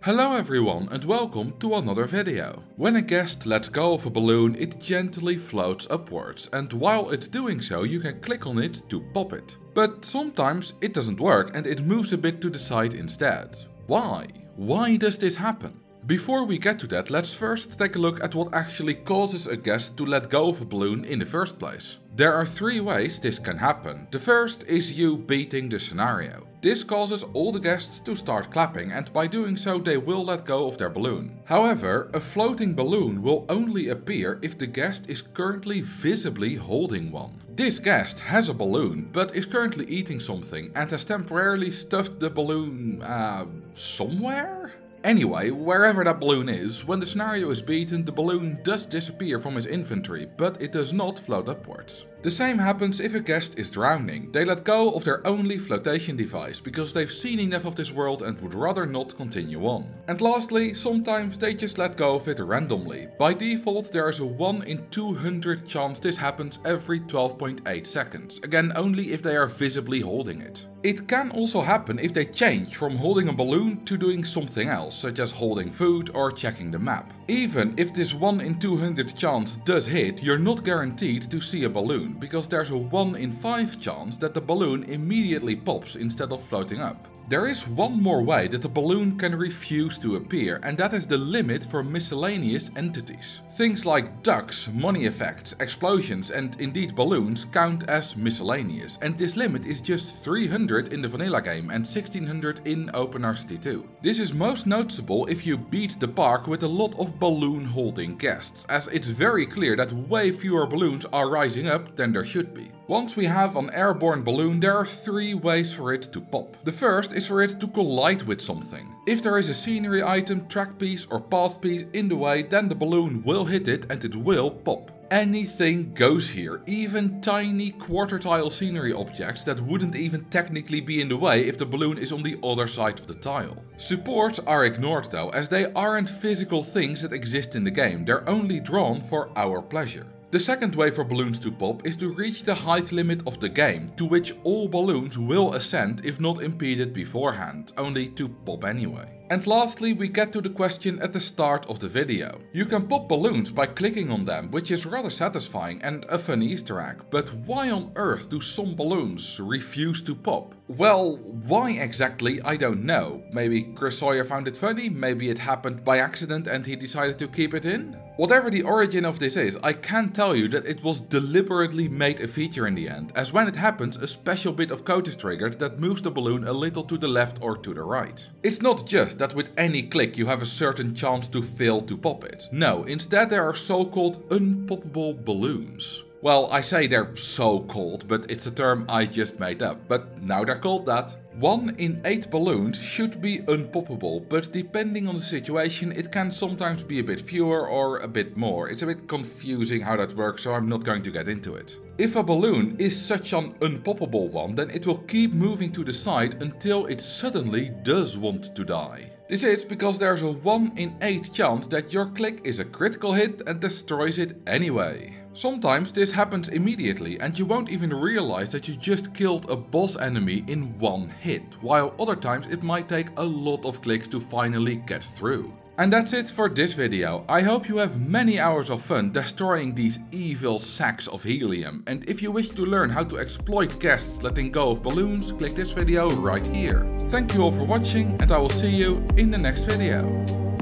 Hello everyone and welcome to another video. When a guest lets go of a balloon it gently floats upwards and while it's doing so you can click on it to pop it. But sometimes it doesn't work and it moves a bit to the side instead. Why? Why does this happen? Before we get to that, let's first take a look at what actually causes a guest to let go of a balloon in the first place. There are three ways this can happen. The first is you beating the scenario. This causes all the guests to start clapping and by doing so they will let go of their balloon. However, a floating balloon will only appear if the guest is currently visibly holding one. This guest has a balloon but is currently eating something and has temporarily stuffed the balloon uh, somewhere? Anyway, wherever that balloon is, when the scenario is beaten the balloon does disappear from his inventory, but it does not float upwards. The same happens if a guest is drowning. They let go of their only flotation device because they've seen enough of this world and would rather not continue on. And lastly, sometimes they just let go of it randomly. By default there is a 1 in 200 chance this happens every 12.8 seconds. Again only if they are visibly holding it. It can also happen if they change from holding a balloon to doing something else, such as holding food or checking the map. Even if this 1 in 200 chance does hit, you're not guaranteed to see a balloon, because there's a 1 in 5 chance that the balloon immediately pops instead of floating up. There is one more way that the balloon can refuse to appear and that is the limit for miscellaneous entities. Things like ducks, money effects, explosions and indeed balloons count as miscellaneous and this limit is just 300 in the vanilla game and 1600 in OpenRCT 2. This is most noticeable if you beat the park with a lot of balloon holding guests as it's very clear that way fewer balloons are rising up than there should be. Once we have an airborne balloon there are three ways for it to pop. The first is for it to collide with something. If there is a scenery item, track piece or path piece in the way then the balloon will hit it and it will pop. Anything goes here, even tiny quarter tile scenery objects that wouldn't even technically be in the way if the balloon is on the other side of the tile. Supports are ignored though, as they aren't physical things that exist in the game, they're only drawn for our pleasure. The second way for balloons to pop is to reach the height limit of the game, to which all balloons will ascend if not impeded beforehand, only to pop anyway. And lastly we get to the question at the start of the video. You can pop balloons by clicking on them, which is rather satisfying and a fun easter egg, but why on earth do some balloons refuse to pop? Well, why exactly I don't know. Maybe Chris Sawyer found it funny, maybe it happened by accident and he decided to keep it in? Whatever the origin of this is, I can tell you that it was deliberately made a feature in the end, as when it happens a special bit of code is triggered that moves the balloon a little to the left or to the right. It's not just that with any click you have a certain chance to fail to pop it. No, instead there are so-called unpoppable balloons. Well, I say they're so called, but it's a term I just made up, but now they're called that. 1 in 8 balloons should be unpoppable, but depending on the situation it can sometimes be a bit fewer or a bit more. It's a bit confusing how that works, so I'm not going to get into it. If a balloon is such an unpoppable one, then it will keep moving to the side until it suddenly does want to die. This is because there's a 1 in 8 chance that your click is a critical hit and destroys it anyway. Sometimes this happens immediately and you won't even realize that you just killed a boss enemy in one hit, while other times it might take a lot of clicks to finally get through. And that's it for this video. I hope you have many hours of fun destroying these evil sacks of helium. And if you wish to learn how to exploit guests letting go of balloons, click this video right here. Thank you all for watching and I will see you in the next video.